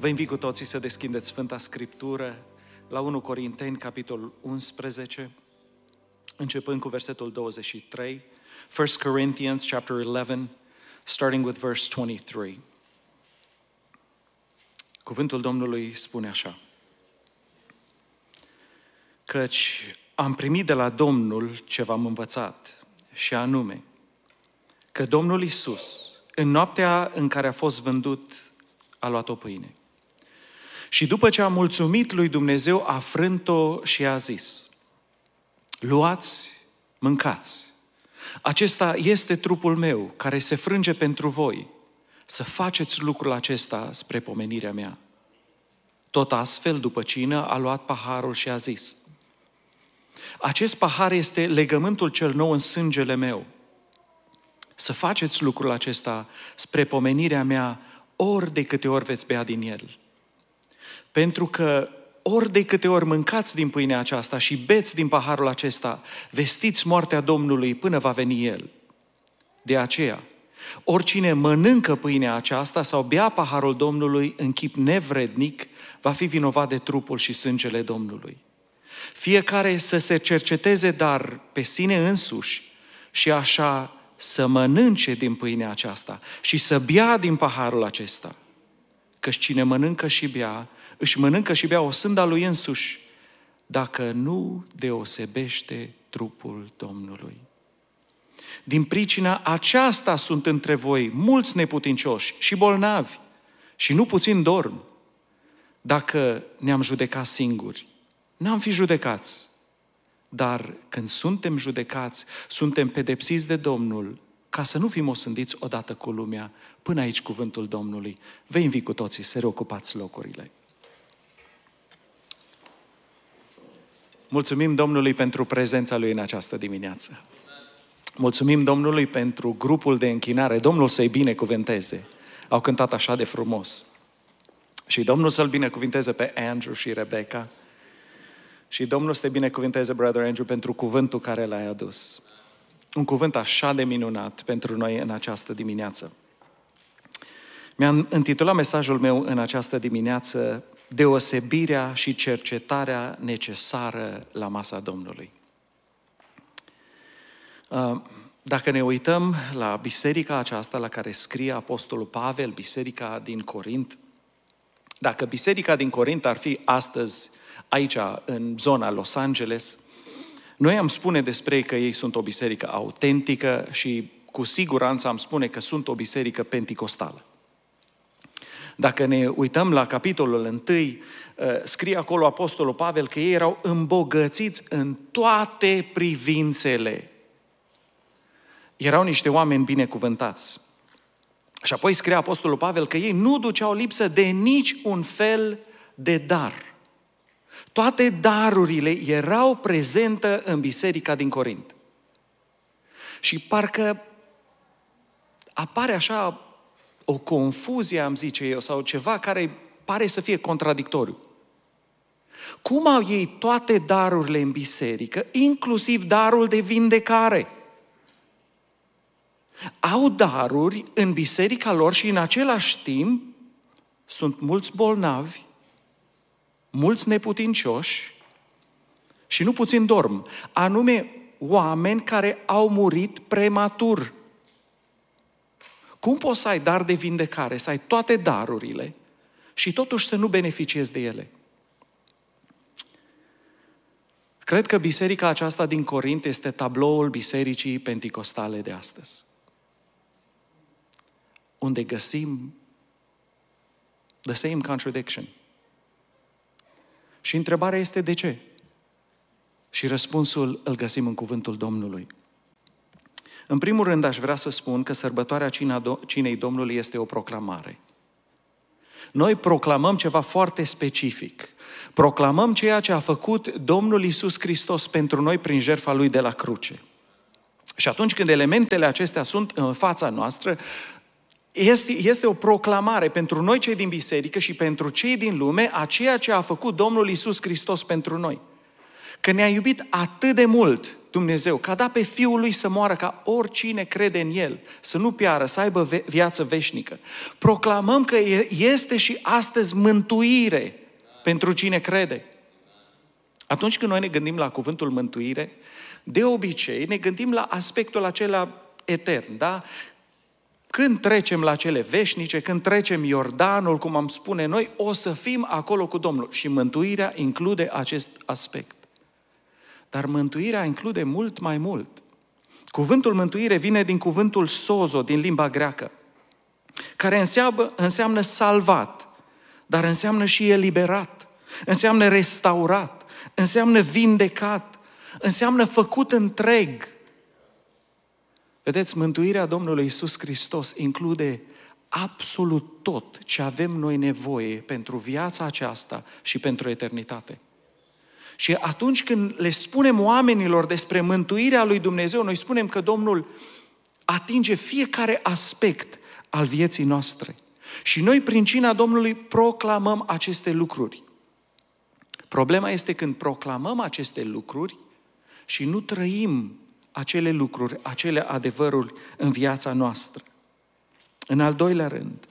Vă invit cu toții să deschideți Sfânta Scriptură la 1 Corinteni, capitolul 11, începând cu versetul 23. 1 Corinthians, chapter 11, starting with verse 23. Cuvântul Domnului spune așa. Căci am primit de la Domnul ce v-am învățat, și anume că Domnul Isus, în noaptea în care a fost vândut, a luat o pâine. Și după ce a mulțumit lui Dumnezeu, a frânt-o și a zis, luați, mâncați. Acesta este trupul meu care se frânge pentru voi. Să faceți lucrul acesta spre pomenirea mea. Tot astfel, după cină, a luat paharul și a zis, acest pahar este legământul cel nou în sângele meu. Să faceți lucrul acesta spre pomenirea mea ori de câte ori veți bea din el. Pentru că ori de câte ori mâncați din pâinea aceasta și beți din paharul acesta, vestiți moartea Domnului până va veni El. De aceea, oricine mănâncă pâinea aceasta sau bea paharul Domnului în chip nevrednic, va fi vinovat de trupul și sângele Domnului. Fiecare să se cerceteze, dar pe sine însuși și așa să mănânce din pâinea aceasta și să bea din paharul acesta. Căci cine mănâncă și bea, își mănâncă și bea o sânda lui însuși, dacă nu deosebește trupul Domnului. Din pricina aceasta sunt între voi mulți neputincioși și bolnavi și nu puțin dorm. Dacă ne-am judecat singuri, n-am fi judecați. Dar când suntem judecați, suntem pedepsiți de Domnul ca să nu fim osândiți odată cu lumea. Până aici cuvântul Domnului. Vă invit cu toții să reocupați locurile. Mulțumim Domnului pentru prezența Lui în această dimineață. Mulțumim Domnului pentru grupul de închinare. Domnul să-i binecuvânteze. Au cântat așa de frumos. Și Domnul să-l binecuvânteze pe Andrew și Rebecca. Și Domnul să te binecuvânteze, Brother Andrew, pentru cuvântul care l-ai adus. Un cuvânt așa de minunat pentru noi în această dimineață. Mi-am intitulat mesajul meu în această dimineață deosebirea și cercetarea necesară la masa Domnului. Uh, dacă ne uităm la biserica aceasta la care scrie Apostolul Pavel, biserica din Corint, dacă biserica din Corint ar fi astăzi aici, în zona Los Angeles, noi am spune despre ei că ei sunt o biserică autentică și cu siguranță am spune că sunt o biserică penticostală. Dacă ne uităm la capitolul 1, uh, scrie acolo Apostolul Pavel că ei erau îmbogățiți în toate privințele. Erau niște oameni binecuvântați. Și apoi scrie Apostolul Pavel că ei nu duceau lipsă de nici un fel de dar. Toate darurile erau prezente în biserica din Corint. Și parcă apare așa o confuzie, am zice eu, sau ceva care pare să fie contradictoriu. Cum au ei toate darurile în biserică, inclusiv darul de vindecare? Au daruri în biserica lor și în același timp sunt mulți bolnavi, mulți neputincioși și nu puțin dorm, anume oameni care au murit prematur. Cum poți să ai dar de vindecare, să ai toate darurile și totuși să nu beneficiezi de ele? Cred că biserica aceasta din Corint este tabloul bisericii penticostale de astăzi. Unde găsim the same contradiction. Și întrebarea este de ce? Și răspunsul îl găsim în cuvântul Domnului. În primul rând, aș vrea să spun că sărbătoarea Cinei Domnului este o proclamare. Noi proclamăm ceva foarte specific. Proclamăm ceea ce a făcut Domnul Isus Hristos pentru noi prin jertfa Lui de la cruce. Și atunci când elementele acestea sunt în fața noastră, este, este o proclamare pentru noi cei din biserică și pentru cei din lume a ceea ce a făcut Domnul Isus Hristos pentru noi. Că ne-a iubit atât de mult Dumnezeu, că a dat pe Fiul Lui să moară ca oricine crede în El, să nu piară, să aibă viață veșnică. Proclamăm că este și astăzi mântuire pentru cine crede. Atunci când noi ne gândim la cuvântul mântuire, de obicei ne gândim la aspectul acela etern, da? Când trecem la cele veșnice, când trecem Iordanul, cum am spune noi, o să fim acolo cu Domnul. Și mântuirea include acest aspect. Dar mântuirea include mult mai mult. Cuvântul mântuire vine din cuvântul sozo, din limba greacă, care înseamnă, înseamnă salvat, dar înseamnă și eliberat, înseamnă restaurat, înseamnă vindecat, înseamnă făcut întreg. Vedeți, mântuirea Domnului Isus Hristos include absolut tot ce avem noi nevoie pentru viața aceasta și pentru eternitate. Și atunci când le spunem oamenilor despre mântuirea lui Dumnezeu, noi spunem că Domnul atinge fiecare aspect al vieții noastre. Și noi, prin cina Domnului, proclamăm aceste lucruri. Problema este când proclamăm aceste lucruri și nu trăim acele lucruri, acele adevăruri în viața noastră. În al doilea rând,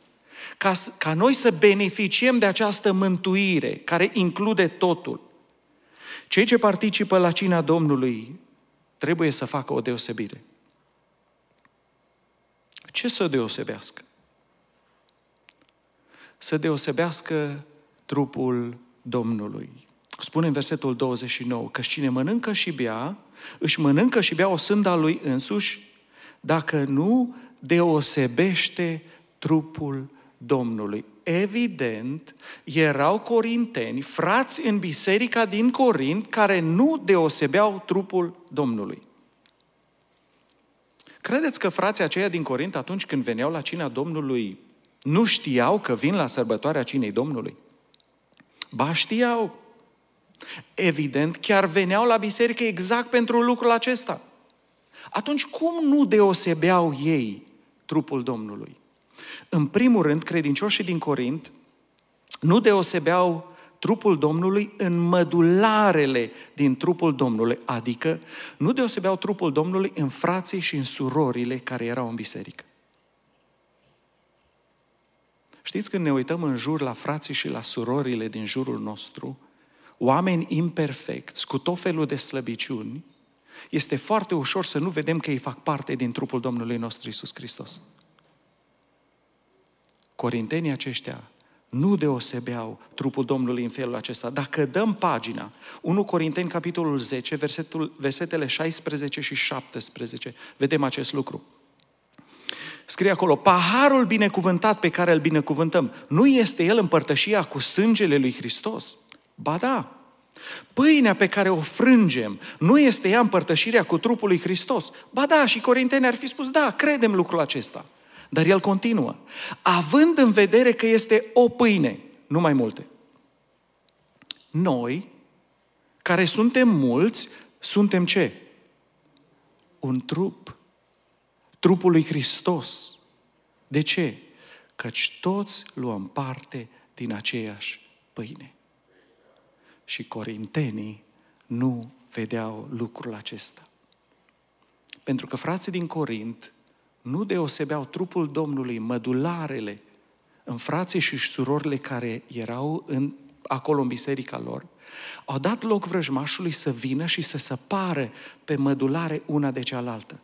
ca, ca noi să beneficiem de această mântuire care include totul, cei ce participă la cina Domnului trebuie să facă o deosebire. Ce să deosebească? Să deosebească trupul Domnului. Spune în versetul 29 că cine mănâncă și bea, își mănâncă și bea o sânda lui însuși, dacă nu deosebește trupul Domnului. Evident, erau corinteni, frați în biserica din Corint, care nu deosebeau trupul Domnului. Credeți că frații aceia din Corint, atunci când veneau la cina Domnului, nu știau că vin la sărbătoarea cinei Domnului? Ba știau. Evident, chiar veneau la biserică exact pentru lucrul acesta. Atunci cum nu deosebeau ei trupul Domnului? În primul rând, credincioșii din Corint nu deosebeau trupul Domnului în mădularele din trupul Domnului, adică nu deosebeau trupul Domnului în frații și în surorile care erau în biserică. Știți, când ne uităm în jur la frații și la surorile din jurul nostru, oameni imperfecți, cu tot felul de slăbiciuni, este foarte ușor să nu vedem că ei fac parte din trupul Domnului nostru Isus Hristos. Corintenii aceștia nu deosebeau trupul Domnului în felul acesta. Dacă dăm pagina, 1 Corinteni, capitolul 10, versetul, versetele 16 și 17, vedem acest lucru. Scrie acolo, paharul binecuvântat pe care îl binecuvântăm, nu este el împărtășia cu sângele lui Hristos? Ba da. Pâinea pe care o frângem, nu este ea împărtășirea cu trupul lui Hristos? Ba da, și corintenii ar fi spus, da, credem lucrul acesta. Dar el continuă, având în vedere că este o pâine, nu mai multe. Noi, care suntem mulți, suntem ce? Un trup. Trupul lui Hristos. De ce? Căci toți luăm parte din aceeași pâine. Și corintenii nu vedeau lucrul acesta. Pentru că frații din Corint nu deosebeau trupul Domnului, mădularele, în frații și surorile care erau în, acolo în biserica lor, au dat loc vrăjmașului să vină și să săpare pe mădulare una de cealaltă.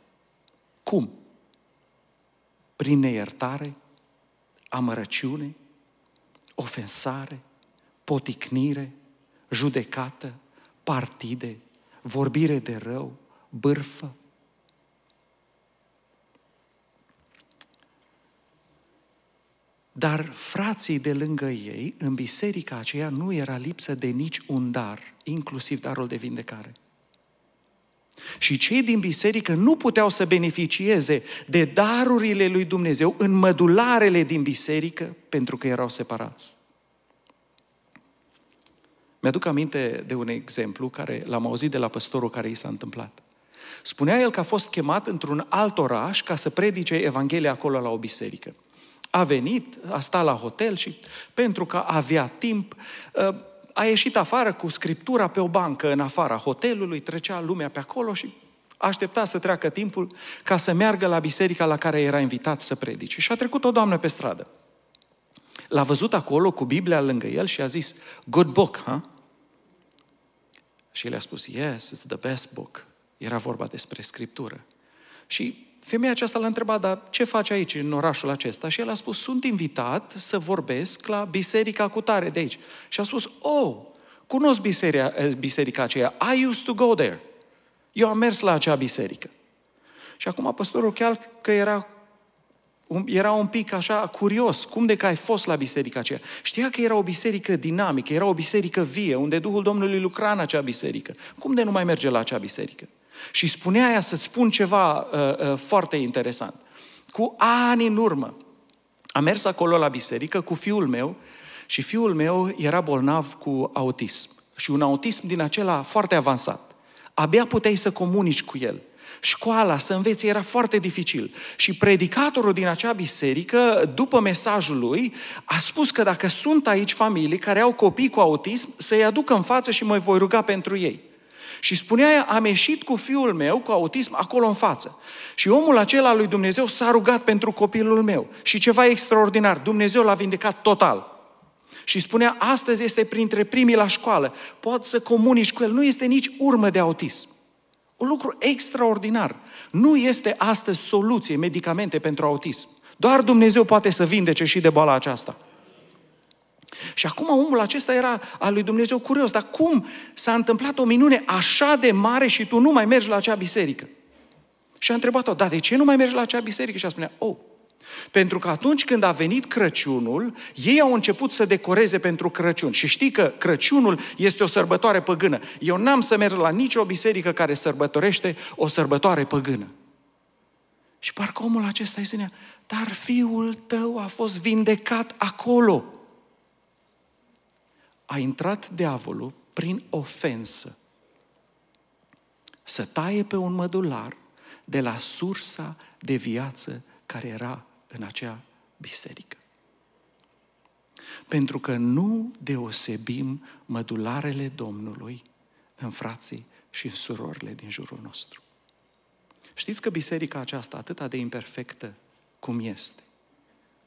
Cum? Prin neiertare, amărăciune, ofensare, poticnire, judecată, partide, vorbire de rău, bârfă, Dar frații de lângă ei, în biserica aceea, nu era lipsă de nici un dar, inclusiv darul de vindecare. Și cei din biserică nu puteau să beneficieze de darurile lui Dumnezeu în mădularele din biserică pentru că erau separați. Mi-aduc aminte de un exemplu care l-am auzit de la păstorul care i s-a întâmplat. Spunea el că a fost chemat într-un alt oraș ca să predice Evanghelia acolo la o biserică a venit, a stat la hotel și pentru că avea timp, ă, a ieșit afară cu scriptura pe o bancă în afara hotelului, trecea lumea pe acolo și aștepta să treacă timpul ca să meargă la biserica la care era invitat să predice. Și a trecut o doamnă pe stradă. L-a văzut acolo cu Biblia lângă el și a zis, good book, huh? Și el a spus, yes, it's the best book. Era vorba despre Scriptură. Și femeia aceasta l-a întrebat, dar ce faci aici, în orașul acesta? Și el a spus, sunt invitat să vorbesc la biserica cu tare de aici. Și a spus, oh, cunosc biserica, eh, biserica aceea, I used to go there. Eu am mers la acea biserică. Și acum păstorul chiar că era era un pic așa curios, cum de că ai fost la biserica aceea. Știa că era o biserică dinamică, era o biserică vie, unde Duhul Domnului lucra în acea biserică. Cum de nu mai merge la acea biserică? Și spunea ea să-ți spun ceva uh, uh, foarte interesant. Cu ani în urmă, am mers acolo la biserică cu fiul meu și fiul meu era bolnav cu autism. Și un autism din acela foarte avansat. Abia puteai să comunici cu el. Școala, să înveți, era foarte dificil. Și predicatorul din acea biserică, după mesajul lui, a spus că dacă sunt aici familii care au copii cu autism, să-i aducă în față și mă voi ruga pentru ei. Și spunea ea, am ieșit cu fiul meu cu autism acolo în față. Și omul acela lui Dumnezeu s-a rugat pentru copilul meu. Și ceva extraordinar, Dumnezeu l-a vindecat total. Și spunea, astăzi este printre primii la școală, poți să comunici cu el, nu este nici urmă de autism. Un lucru extraordinar. Nu este astăzi soluție, medicamente pentru autism. Doar Dumnezeu poate să vindece și de boala aceasta. Și acum omul acesta era al lui Dumnezeu curios, dar cum s-a întâmplat o minune așa de mare și tu nu mai mergi la acea biserică? Și a întrebat-o, da, de ce nu mai mergi la acea biserică? Și a spune, oh, pentru că atunci când a venit Crăciunul, ei au început să decoreze pentru Crăciun. Și știi că Crăciunul este o sărbătoare păgână. Eu n-am să merg la nicio biserică care sărbătorește o sărbătoare păgână. Și parcă omul acesta îi spunea, dar fiul tău a fost vindecat acolo. A intrat diavolul prin ofensă să taie pe un mădular de la sursa de viață care era în acea biserică. Pentru că nu deosebim mădularele Domnului în frații și în surorile din jurul nostru. Știți că biserica aceasta, atât de imperfectă cum este,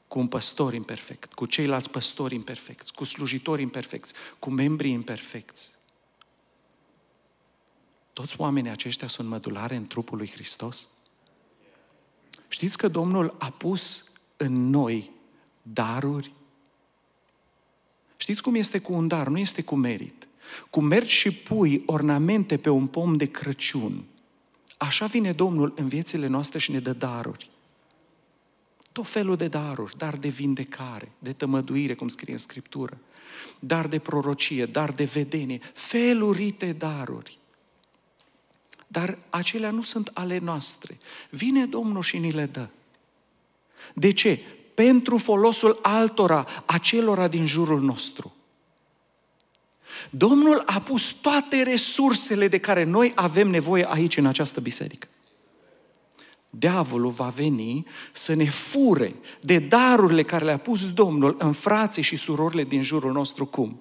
cu un păstor imperfect, cu ceilalți păstori imperfecți, cu slujitori imperfecți, cu membrii imperfecți, toți oamenii aceștia sunt mădulare în trupul lui Hristos? Știți că Domnul a pus în noi daruri? Știți cum este cu un dar? Nu este cu merit. Cum mergi și pui ornamente pe un pom de Crăciun, așa vine Domnul în viețile noastre și ne dă daruri. Tot felul de daruri, dar de vindecare, de tămăduire, cum scrie în Scriptură, dar de prorocie, dar de vedenie, felurite daruri. Dar acelea nu sunt ale noastre. Vine Domnul și ni le dă. De ce? Pentru folosul altora, acelora din jurul nostru. Domnul a pus toate resursele de care noi avem nevoie aici, în această biserică. Diavolul va veni să ne fure de darurile care le-a pus Domnul în frații și surorile din jurul nostru. Cum?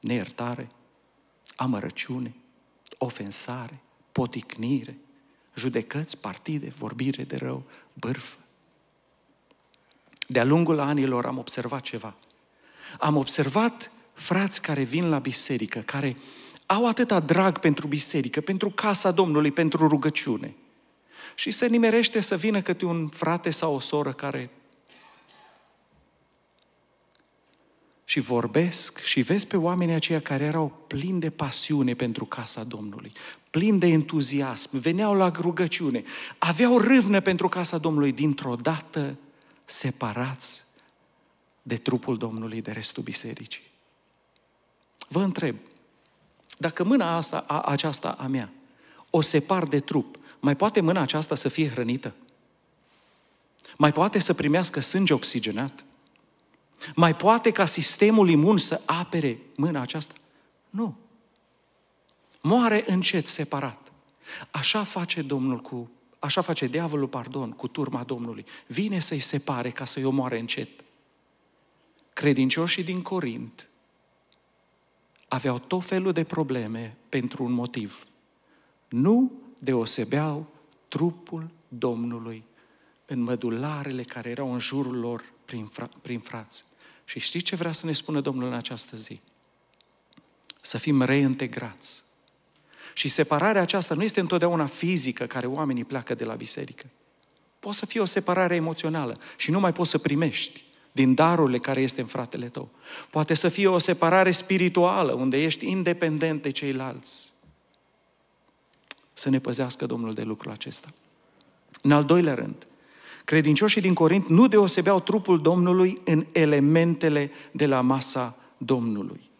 Neiertare, amărăciune, ofensare, poticnire, judecăți, partide, vorbire de rău, bârfă. De-a lungul anilor am observat ceva. Am observat frați care vin la biserică, care au atâta drag pentru biserică, pentru casa Domnului, pentru rugăciune. Și se nimerește să vină câte un frate sau o soră care și vorbesc și vezi pe oamenii aceia care erau plini de pasiune pentru casa Domnului, plini de entuziasm, veneau la rugăciune, aveau râvnă pentru casa Domnului, dintr-o dată separați de trupul Domnului, de restul bisericii. Vă întreb, dacă mâna asta, a, aceasta a mea o separ de trup, mai poate mâna aceasta să fie hrănită? Mai poate să primească sânge oxigenat? Mai poate ca sistemul imun să apere mâna aceasta? Nu. Moare încet, separat. Așa face Domnul cu, așa face diavolul, pardon, cu turma Domnului. Vine să-i separe ca să-i omoare încet. Credincioșii din Corint aveau tot felul de probleme pentru un motiv. Nu deosebeau trupul Domnului în mădularele care erau în jurul lor prin, fra- prin frați. Și știți ce vrea să ne spună Domnul în această zi? Să fim reintegrați. Și separarea aceasta nu este întotdeauna fizică, care oamenii pleacă de la biserică. Poate să fie o separare emoțională și nu mai poți să primești din darurile care este în fratele tău. Poate să fie o separare spirituală, unde ești independent de ceilalți. Să ne păzească Domnul de lucrul acesta. În al doilea rând, credincioșii din Corint nu deosebeau trupul Domnului în elementele de la masa Domnului.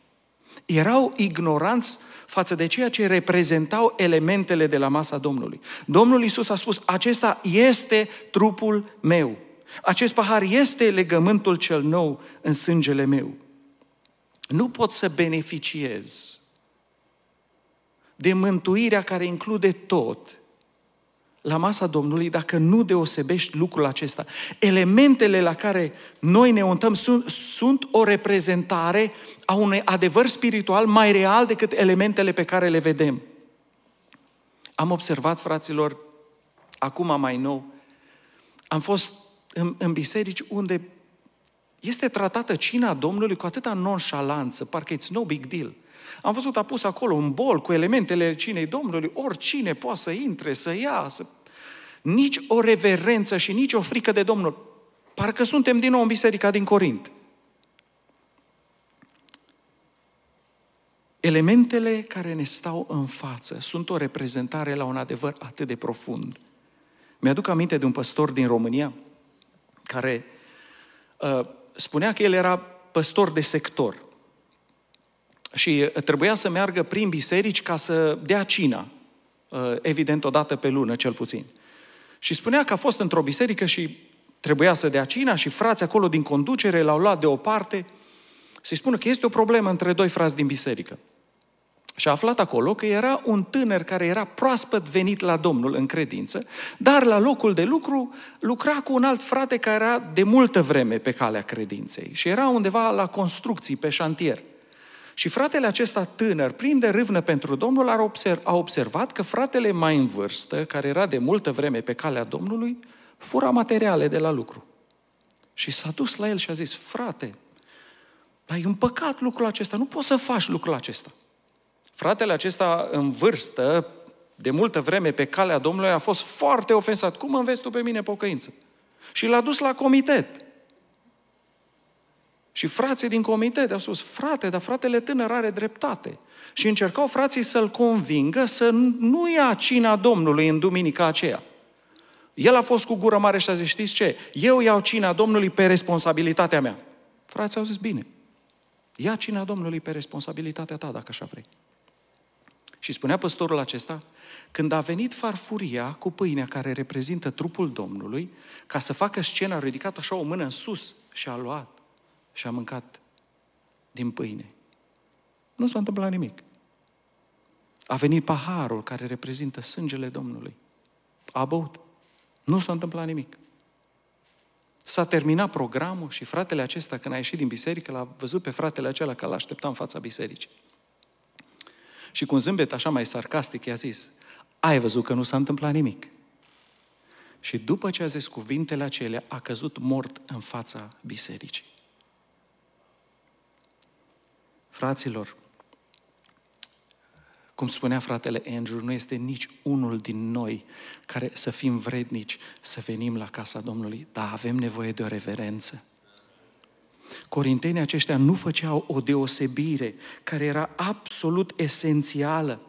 Erau ignoranți față de ceea ce reprezentau elementele de la masa Domnului. Domnul Isus a spus, acesta este trupul meu. Acest pahar este legământul cel nou în sângele meu. Nu pot să beneficiez de mântuirea care include tot la masa Domnului dacă nu deosebești lucrul acesta. Elementele la care noi ne untăm sunt, sunt o reprezentare a unui adevăr spiritual mai real decât elementele pe care le vedem. Am observat, fraților, acum mai nou, am fost în, în biserici unde este tratată cina Domnului cu atâta nonșalanță, parcă it's no big deal. Am văzut apus acolo un bol cu elementele cinei Domnului, oricine poate să intre, să ia, să... nici o reverență și nici o frică de Domnul. Parcă suntem din nou în biserica din Corint. Elementele care ne stau în față sunt o reprezentare la un adevăr atât de profund. Mi-aduc aminte de un păstor din România care uh, spunea că el era păstor de sector și uh, trebuia să meargă prin biserici ca să dea cina, uh, evident o dată pe lună cel puțin. Și spunea că a fost într-o biserică și trebuia să dea cina și frații acolo din conducere l-au luat deoparte să-i spună că este o problemă între doi frați din biserică. Și a aflat acolo că era un tânăr care era proaspăt venit la Domnul în credință, dar la locul de lucru lucra cu un alt frate care era de multă vreme pe calea credinței și era undeva la construcții, pe șantier. Și fratele acesta tânăr, plin de râvnă pentru Domnul, a, observ, a observat că fratele mai în vârstă, care era de multă vreme pe calea Domnului, fura materiale de la lucru. Și s-a dus la el și a zis, frate, dar e un păcat lucrul acesta, nu poți să faci lucrul acesta. Fratele acesta în vârstă, de multă vreme pe calea Domnului, a fost foarte ofensat. Cum înveți tu pe mine pocăință? Și l-a dus la comitet. Și frații din comitet au spus, frate, dar fratele tânăr are dreptate. Și încercau frații să-l convingă să nu ia cina Domnului în duminica aceea. El a fost cu gură mare și a zis, știți ce? Eu iau cina Domnului pe responsabilitatea mea. Frații au zis, bine, ia cina Domnului pe responsabilitatea ta, dacă așa vrei. Și spunea păstorul acesta, când a venit farfuria cu pâinea care reprezintă trupul Domnului, ca să facă scena, a ridicat așa o mână în sus și a luat și a mâncat din pâine. Nu s-a întâmplat nimic. A venit paharul care reprezintă sângele Domnului. A băut. Nu s-a întâmplat nimic. S-a terminat programul și fratele acesta, când a ieșit din biserică, l-a văzut pe fratele acela că l-aștepta în fața bisericii. Și cu un zâmbet așa mai sarcastic i-a zis, ai văzut că nu s-a întâmplat nimic. Și după ce a zis cuvintele acelea, a căzut mort în fața bisericii. Fraților, cum spunea fratele Andrew, nu este nici unul din noi care să fim vrednici să venim la casa Domnului, dar avem nevoie de o reverență. Corintenii aceștia nu făceau o deosebire care era absolut esențială.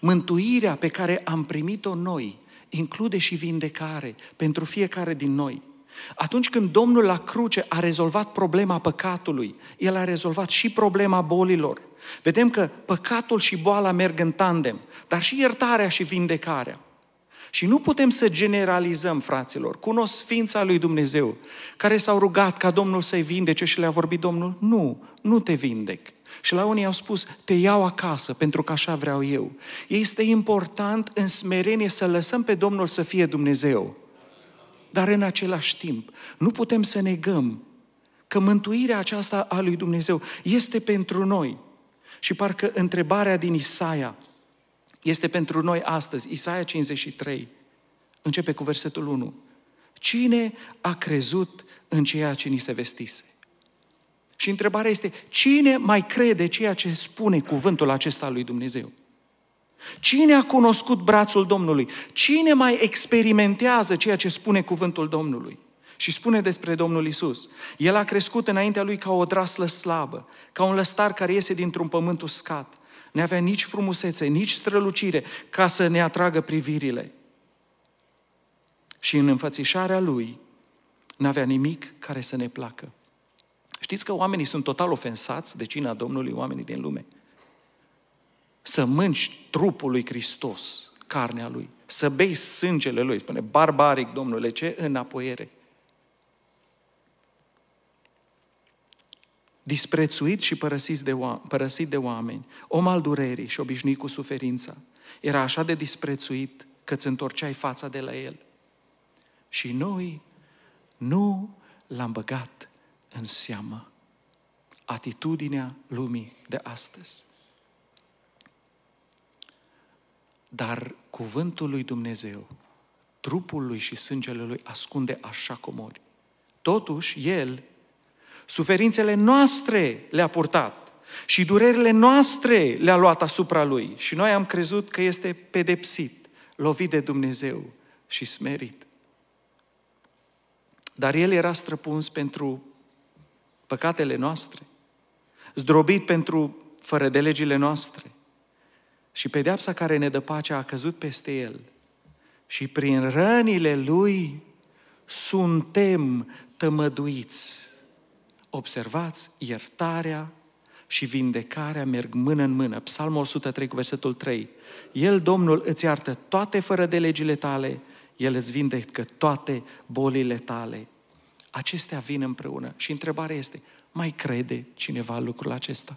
Mântuirea pe care am primit-o noi include și vindecare pentru fiecare din noi. Atunci când Domnul la cruce a rezolvat problema păcatului, El a rezolvat și problema bolilor. Vedem că păcatul și boala merg în tandem, dar și iertarea și vindecarea. Și nu putem să generalizăm, fraților. Cunosc Sfința lui Dumnezeu, care s-au rugat ca Domnul să-i vindece și le-a vorbit Domnul, nu, nu te vindec. Și la unii au spus, te iau acasă, pentru că așa vreau eu. Este important în smerenie să lăsăm pe Domnul să fie Dumnezeu. Dar în același timp, nu putem să negăm că mântuirea aceasta a lui Dumnezeu este pentru noi. Și parcă întrebarea din Isaia este pentru noi astăzi. Isaia 53 începe cu versetul 1. Cine a crezut în ceea ce ni se vestise? Și întrebarea este, cine mai crede ceea ce spune cuvântul acesta al lui Dumnezeu? Cine a cunoscut brațul Domnului? Cine mai experimentează ceea ce spune cuvântul Domnului? Și spune despre Domnul Isus. El a crescut înaintea lui ca o draslă slabă, ca un lăstar care iese dintr-un pământ uscat. Nu avea nici frumusețe, nici strălucire ca să ne atragă privirile. Și în înfățișarea lui n-avea nimic care să ne placă. Știți că oamenii sunt total ofensați de cina Domnului, oamenii din lume. Să mânci trupul lui Hristos, carnea lui, să bei sângele lui, spune barbaric, Domnule, ce înapoiere. disprețuit și părăsit de, oameni, părăsit de oameni, om al durerii și obișnuit cu suferința. Era așa de disprețuit că îți întorceai fața de la el. Și noi nu l-am băgat în seamă. Atitudinea lumii de astăzi. Dar cuvântul lui Dumnezeu, trupul lui și sângele lui ascunde așa comori. Totuși, El Suferințele noastre le-a purtat și durerile noastre le-a luat asupra Lui. Și noi am crezut că este pedepsit, lovit de Dumnezeu și smerit. Dar El era străpuns pentru păcatele noastre, zdrobit pentru fără de legile noastre. Și pedeapsa care ne dă pacea a căzut peste El. Și prin rănile Lui suntem tămăduiți. Observați, iertarea și vindecarea merg mână în mână. Psalmul 103 cu versetul 3. El, Domnul, îți iartă toate fără de legile tale, El îți vindecă toate bolile tale. Acestea vin împreună. Și întrebarea este, mai crede cineva lucrul acesta?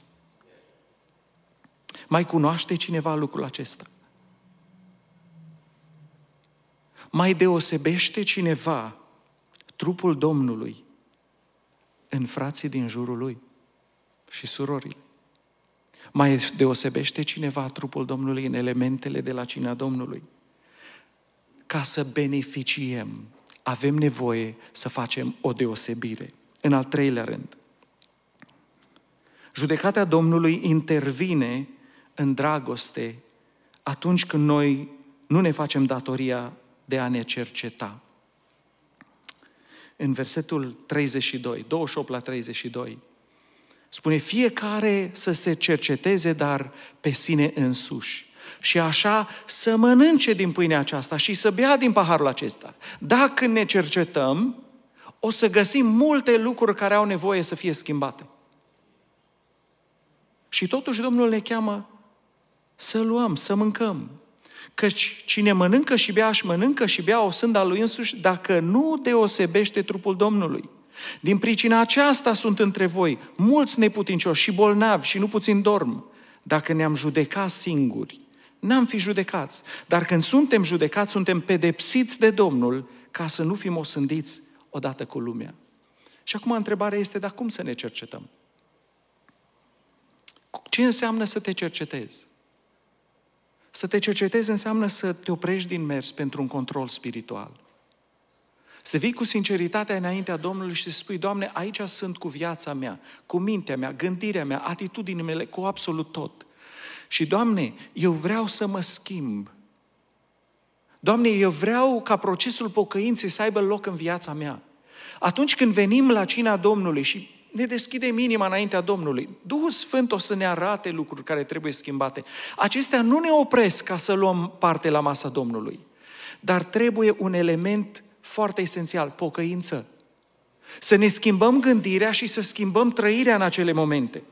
Mai cunoaște cineva lucrul acesta? Mai deosebește cineva trupul Domnului în frații din jurul lui și surorile. Mai deosebește cineva trupul Domnului în elementele de la cina Domnului. Ca să beneficiem, avem nevoie să facem o deosebire. În al treilea rând, judecata Domnului intervine în dragoste atunci când noi nu ne facem datoria de a ne cerceta în versetul 32, 28 la 32. Spune, fiecare să se cerceteze, dar pe sine însuși. Și așa să mănânce din pâinea aceasta și să bea din paharul acesta. Dacă ne cercetăm, o să găsim multe lucruri care au nevoie să fie schimbate. Și totuși Domnul ne cheamă să luăm, să mâncăm, Căci cine mănâncă și bea și mănâncă și bea o sânda lui însuși, dacă nu deosebește trupul Domnului. Din pricina aceasta sunt între voi mulți neputincioși și bolnavi și nu puțin dorm. Dacă ne-am judecat singuri, n-am fi judecați. Dar când suntem judecați, suntem pedepsiți de Domnul ca să nu fim osândiți odată cu lumea. Și acum întrebarea este, dar cum să ne cercetăm? Ce înseamnă să te cercetezi? Să te cercetezi înseamnă să te oprești din mers pentru un control spiritual. Să vii cu sinceritate înaintea Domnului și să spui, Doamne, aici sunt cu viața mea, cu mintea mea, gândirea mea, atitudinile mele, cu absolut tot. Și, Doamne, eu vreau să mă schimb. Doamne, eu vreau ca procesul pocăinței să aibă loc în viața mea. Atunci când venim la cina Domnului și ne deschidem inima înaintea Domnului. Duhul Sfânt o să ne arate lucruri care trebuie schimbate. Acestea nu ne opresc ca să luăm parte la masa Domnului, dar trebuie un element foarte esențial, pocăință. Să ne schimbăm gândirea și să schimbăm trăirea în acele momente.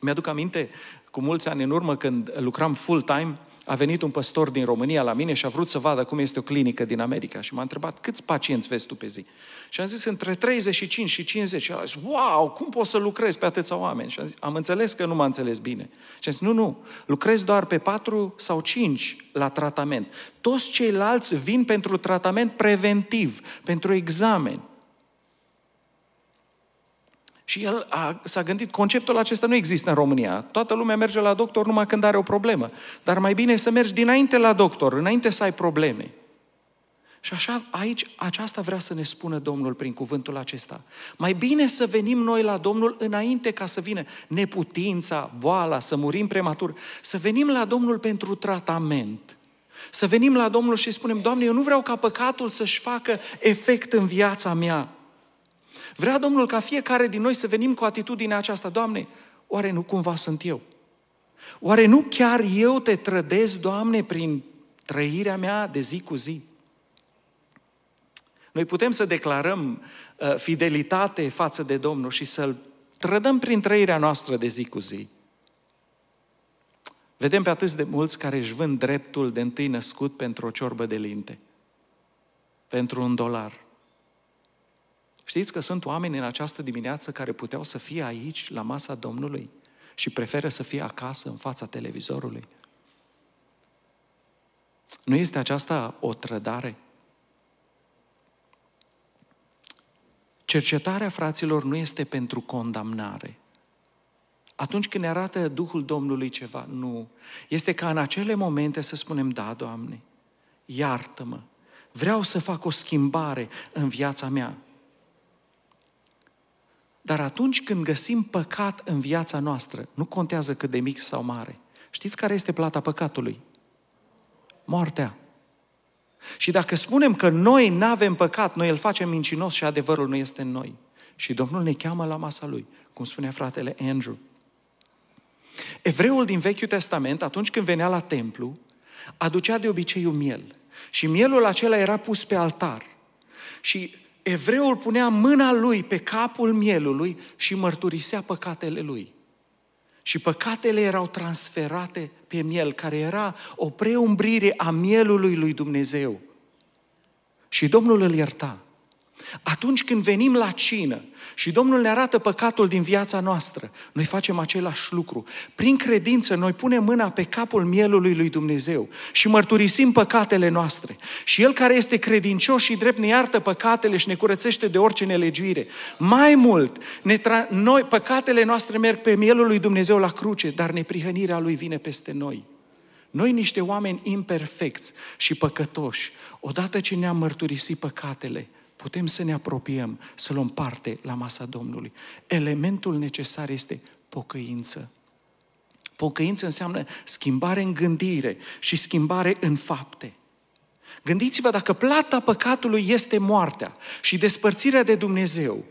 Mi-aduc aminte, cu mulți ani în urmă, când lucram full-time, a venit un păstor din România la mine și a vrut să vadă cum este o clinică din America și m-a întrebat câți pacienți vezi tu pe zi. Și am zis între 35 și 50 și a zis, wow, cum poți să lucrezi pe atâția oameni? Și am, zis, am înțeles că nu m-a înțeles bine. Și am zis, nu, nu, lucrez doar pe 4 sau 5 la tratament. Toți ceilalți vin pentru tratament preventiv, pentru examen. Și el a, s-a gândit, conceptul acesta nu există în România. Toată lumea merge la doctor numai când are o problemă. Dar mai bine e să mergi dinainte la doctor, înainte să ai probleme. Și așa, aici, aceasta vrea să ne spună Domnul prin cuvântul acesta. Mai bine să venim noi la Domnul înainte ca să vină neputința, boala, să murim prematur. Să venim la Domnul pentru tratament. Să venim la Domnul și spunem, Doamne, eu nu vreau ca păcatul să-și facă efect în viața mea. Vrea Domnul ca fiecare din noi să venim cu atitudinea aceasta, Doamne, oare nu cumva sunt eu? Oare nu chiar eu te trădez, Doamne, prin trăirea mea de zi cu zi? Noi putem să declarăm uh, fidelitate față de Domnul și să-L trădăm prin trăirea noastră de zi cu zi. Vedem pe atâți de mulți care își vând dreptul de întâi născut pentru o ciorbă de linte, pentru un dolar. Știți că sunt oameni în această dimineață care puteau să fie aici, la masa Domnului, și preferă să fie acasă, în fața televizorului. Nu este aceasta o trădare? Cercetarea fraților nu este pentru condamnare. Atunci când ne arată Duhul Domnului ceva, nu. Este ca în acele momente să spunem, da, Doamne, iartă-mă, vreau să fac o schimbare în viața mea. Dar atunci când găsim păcat în viața noastră, nu contează cât de mic sau mare, știți care este plata păcatului? Moartea. Și dacă spunem că noi nu avem păcat, noi îl facem mincinos și adevărul nu este în noi. Și Domnul ne cheamă la masa Lui, cum spunea fratele Andrew. Evreul din Vechiul Testament, atunci când venea la templu, aducea de obicei un miel. Și mielul acela era pus pe altar. Și evreul punea mâna lui pe capul mielului și mărturisea păcatele lui. Și păcatele erau transferate pe miel, care era o preumbrire a mielului lui Dumnezeu. Și Domnul îl ierta. Atunci când venim la cină și Domnul ne arată păcatul din viața noastră, noi facem același lucru. Prin credință noi punem mâna pe capul mielului lui Dumnezeu și mărturisim păcatele noastre. Și El care este credincios și drept ne iartă păcatele și ne curățește de orice nelegiuire. Mai mult, ne tra- noi, păcatele noastre merg pe mielul lui Dumnezeu la cruce, dar neprihănirea Lui vine peste noi. Noi, niște oameni imperfecți și păcătoși, odată ce ne-am mărturisit păcatele, putem să ne apropiem, să luăm parte la masa Domnului. Elementul necesar este pocăință. Pocăință înseamnă schimbare în gândire și schimbare în fapte. Gândiți-vă dacă plata păcatului este moartea și despărțirea de Dumnezeu.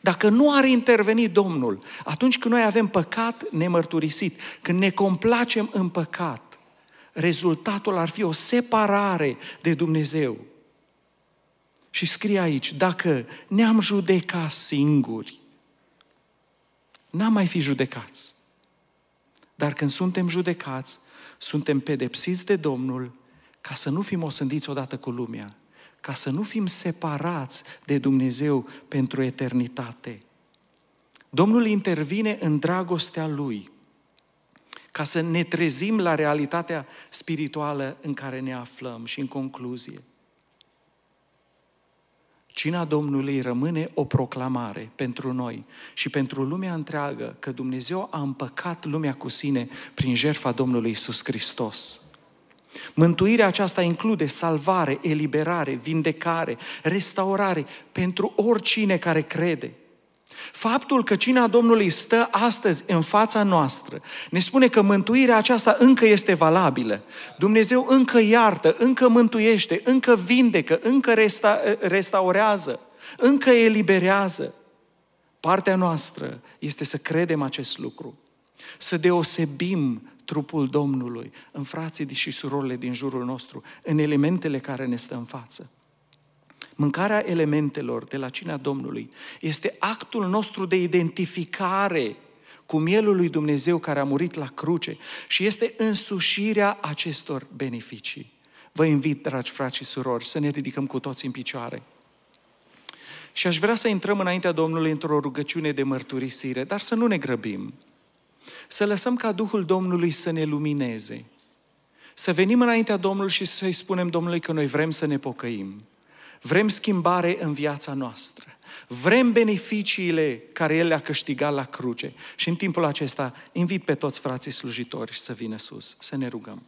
Dacă nu ar interveni Domnul, atunci când noi avem păcat nemărturisit, când ne complacem în păcat, rezultatul ar fi o separare de Dumnezeu. Și scrie aici, dacă ne-am judecat singuri, n-am mai fi judecați. Dar când suntem judecați, suntem pedepsiți de Domnul ca să nu fim osândiți odată cu lumea, ca să nu fim separați de Dumnezeu pentru eternitate. Domnul intervine în dragostea Lui ca să ne trezim la realitatea spirituală în care ne aflăm și în concluzie. Cina Domnului rămâne o proclamare pentru noi și pentru lumea întreagă că Dumnezeu a împăcat lumea cu sine prin jertfa Domnului Isus Hristos. Mântuirea aceasta include salvare, eliberare, vindecare, restaurare pentru oricine care crede. Faptul că cina Domnului stă astăzi în fața noastră ne spune că mântuirea aceasta încă este valabilă. Dumnezeu încă iartă, încă mântuiește, încă vindecă, încă resta, restaurează, încă eliberează. Partea noastră este să credem acest lucru, să deosebim trupul Domnului în frații și surorile din jurul nostru, în elementele care ne stă în față. Mâncarea elementelor de la cina Domnului este actul nostru de identificare cu mielul lui Dumnezeu care a murit la cruce și este însușirea acestor beneficii. Vă invit, dragi frați și surori, să ne ridicăm cu toți în picioare. Și aș vrea să intrăm înaintea Domnului într-o rugăciune de mărturisire, dar să nu ne grăbim. Să lăsăm ca Duhul Domnului să ne lumineze. Să venim înaintea Domnului și să-i spunem Domnului că noi vrem să ne pocăim Vrem schimbare în viața noastră. Vrem beneficiile care El le-a câștigat la cruce. Și în timpul acesta invit pe toți frații slujitori să vină sus, să ne rugăm.